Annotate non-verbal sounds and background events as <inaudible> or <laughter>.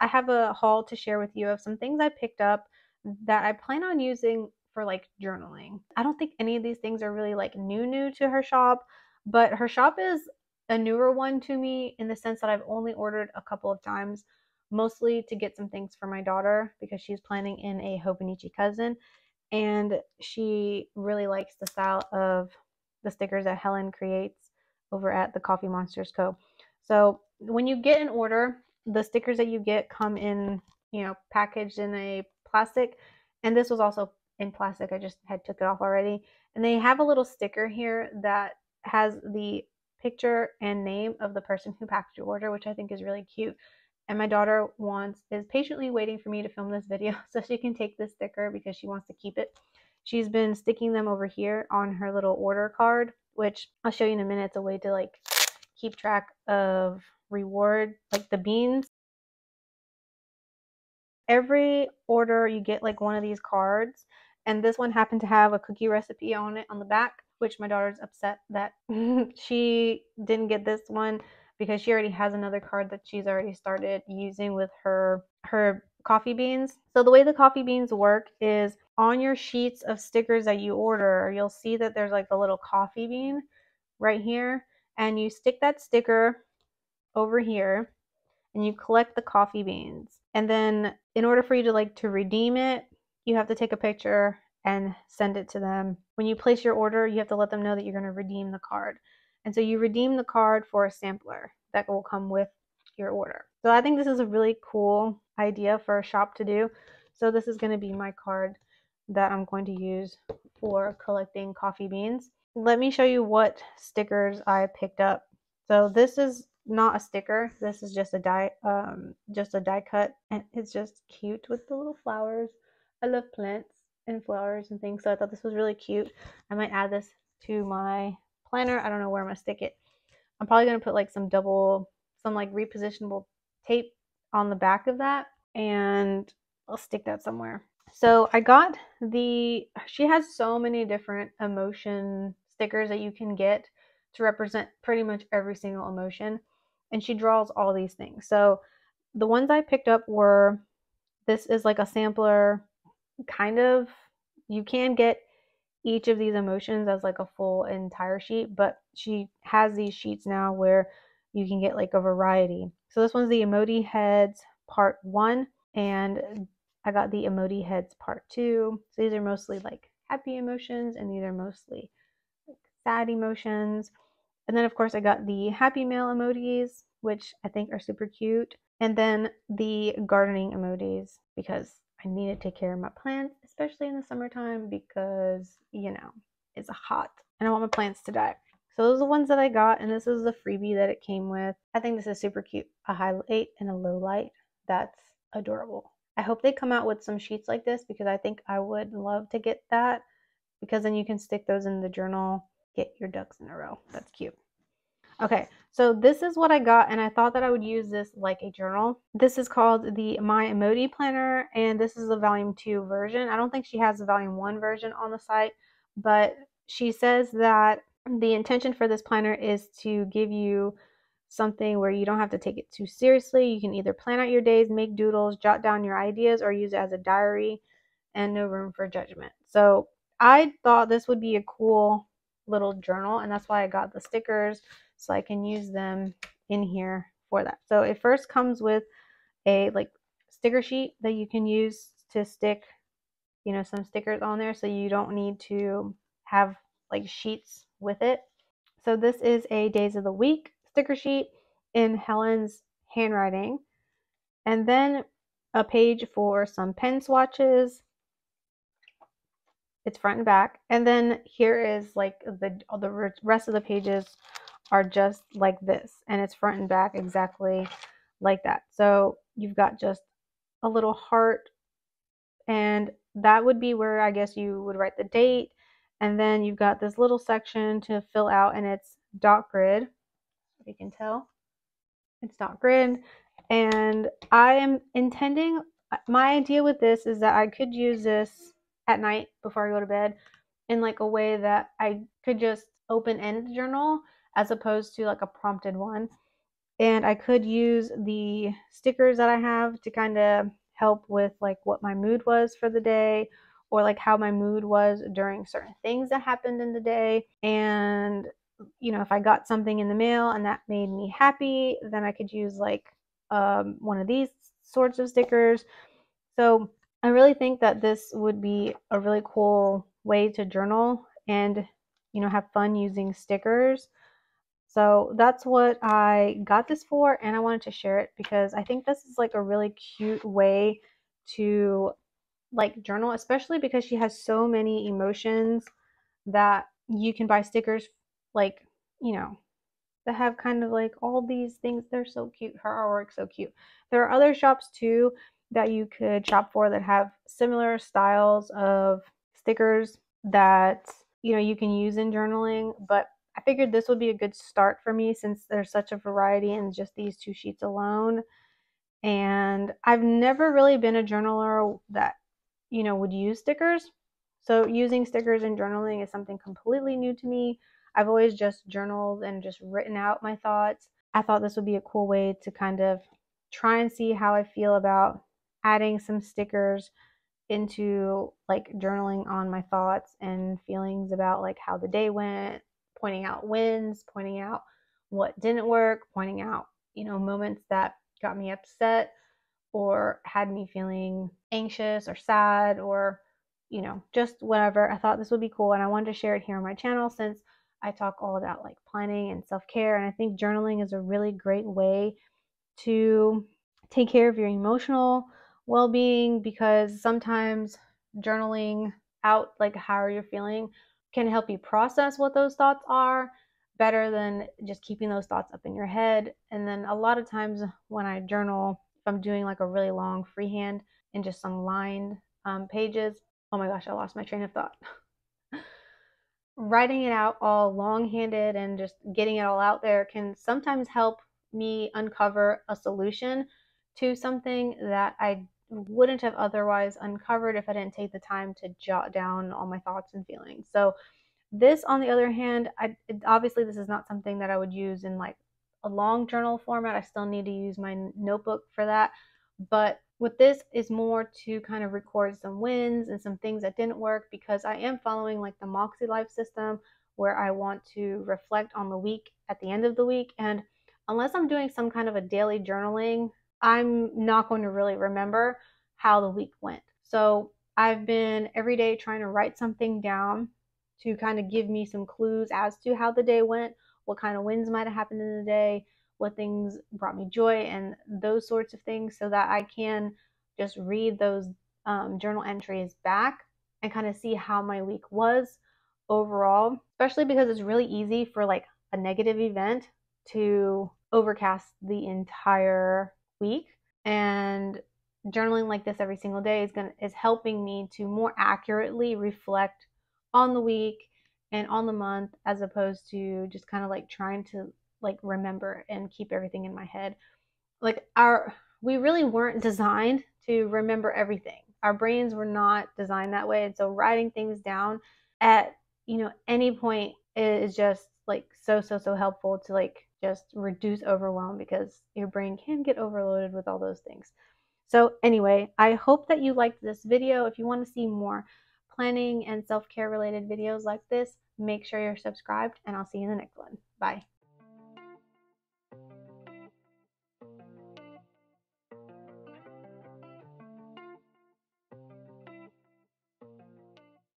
I have a haul to share with you of some things I picked up that I plan on using for like journaling. I don't think any of these things are really like new new to her shop, but her shop is a newer one to me in the sense that I've only ordered a couple of times, mostly to get some things for my daughter because she's planning in a Hobonichi cousin and she really likes the style of the stickers that Helen creates over at the Coffee Monsterz Co. So when you get an order, the stickers that you get come in, you know, packaged in a plastic, and this was also in plastic. I just had took it off already. And they have a little sticker here that has the picture and name of the person who packed your order, which I think is really cute. And my daughter wants is patiently waiting for me to film this video <laughs> so she can take this sticker because she wants to keep it. She's been sticking them over here on her little order card, which I'll show you in a minute. It's a way to like keep track of reward, like the beans. Every order you get like one of these cards, and this one happened to have a cookie recipe on it on the back, which my daughter's upset that <laughs> she didn't get this one because she already has another card that she's already started using with her her coffee beans. So the way the coffee beans work is on your sheets of stickers that you order, you'll see that there's like a little coffee bean right here and you stick that sticker over here and you collect the coffee beans. And then in order for you to like to redeem it, you have to take a picture and send it to them. When you place your order, you have to let them know that you're going to redeem the card. And so you redeem the card for a sampler that will come with your order. So I think this is a really cool idea for a shop to do. So this is going to be my card that I'm going to use for collecting coffee beans. Let me show you what stickers I picked up. So this is not a sticker. This is just a die um just a die cut and it's just cute with the little flowers. I love plants and flowers and things. So I thought this was really cute. I might add this to my planner. I don't know where I'm gonna stick it. I'm probably gonna put like some double some like repositionable tape on the back of that and I'll stick that somewhere. So I got the she has so many different emotion stickers that you can get to represent pretty much every single emotion and she draws all these things. So the ones I picked up were this is like a sampler kind of you can get each of these emotions as like a full entire sheet, but she has these sheets now where you can get like a variety. So this one's the emoji heads part 1 and I got the emoji heads part 2. So these are mostly like happy emotions and these are mostly like sad emotions. And then, of course, I got the Happy Mail emojis, which I think are super cute. And then the gardening emojis because I need to take care of my plants, especially in the summertime because, you know, it's hot and I want my plants to die. So those are the ones that I got, and this is the freebie that it came with. I think this is super cute. A highlight and a low light. That's adorable. I hope they come out with some sheets like this because I think I would love to get that because then you can stick those in the journal get your ducks in a row. That's cute. Okay, so this is what I got, and I thought that I would use this like a journal. This is called the My Emoji Planner, and this is a volume 2 version. I don't think she has a volume 1 version on the site, but she says that the intention for this planner is to give you something where you don't have to take it too seriously. You can either plan out your days, make doodles, jot down your ideas, or use it as a diary, and no room for judgment. So I thought this would be a cool little journal and that's why I got the stickers so I can use them in here for that. So it first comes with a like sticker sheet that you can use to stick you know some stickers on there so you don't need to have like sheets with it. So this is a days of the week sticker sheet in Helen's handwriting and then a page for some pen swatches it's front and back. And then here is like the the rest of the pages are just like this and it's front and back exactly like that. So you've got just a little heart and that would be where I guess you would write the date and then you've got this little section to fill out and it's dot grid. You can tell it's dot grid and I am intending uh, my idea with this is that I could use this at night before I go to bed in like a way that I could just open end journal as opposed to like a prompted one. And I could use the stickers that I have to kind of help with like what my mood was for the day or like how my mood was during certain things that happened in the day. And, you know, if I got something in the mail and that made me happy, then I could use like um, one of these sorts of stickers. So I really think that this would be a really cool way to journal and, you know, have fun using stickers. So that's what I got this for, and I wanted to share it because I think this is like a really cute way to like journal, especially because she has so many emotions that you can buy stickers like, you know, that have kind of like all these things. They're so cute. Her artwork's so cute. There are other shops too that you could shop for that have similar styles of stickers that you know you can use in journaling, but I figured this would be a good start for me since there's such a variety in just these two sheets alone. And I've never really been a journaler that, you know, would use stickers. So using stickers in journaling is something completely new to me. I've always just journaled and just written out my thoughts. I thought this would be a cool way to kind of try and see how I feel about adding some stickers into like journaling on my thoughts and feelings about like how the day went, pointing out wins, pointing out what didn't work, pointing out, you know, moments that got me upset or had me feeling anxious or sad or, you know, just whatever. I thought this would be cool and I wanted to share it here on my channel since I talk all about like planning and self care. And I think journaling is a really great way to take care of your emotional well being because sometimes journaling out like how are you're feeling can help you process what those thoughts are better than just keeping those thoughts up in your head. And then a lot of times when I journal, if I'm doing like a really long freehand and just some lined um, pages, oh my gosh, I lost my train of thought. <laughs> Writing it out all long handed and just getting it all out there can sometimes help me uncover a solution to something that I wouldn't have otherwise uncovered if I didn't take the time to jot down all my thoughts and feelings. So, this, on the other hand, I obviously this is not something that I would use in like a long journal format. I still need to use my notebook for that. But with this is more to kind of record some wins and some things that didn't work because I am following like the Moxie Life system where I want to reflect on the week at the end of the week. And unless I'm doing some kind of a daily journaling I'm not going to really remember how the week went. So I've been every day trying to write something down to kind of give me some clues as to how the day went, what kind of wins might have happened in the day, what things brought me joy, and those sorts of things so that I can just read those um, journal entries back and kind of see how my week was overall, especially because it's really easy for like a negative event to overcast the entire week and journaling like this every single day is going is helping me to more accurately reflect on the week and on the month as opposed to just kind of like trying to like remember and keep everything in my head. Like our we really weren't designed to remember everything. Our brains were not designed that way and so writing things down at you know any point is just like so so so helpful to like just reduce overwhelm because your brain can get overloaded with all those things. So anyway, I hope that you liked this video. If you want to see more planning and self-care related videos like this, make sure you're subscribed and I'll see you in the next one. Bye.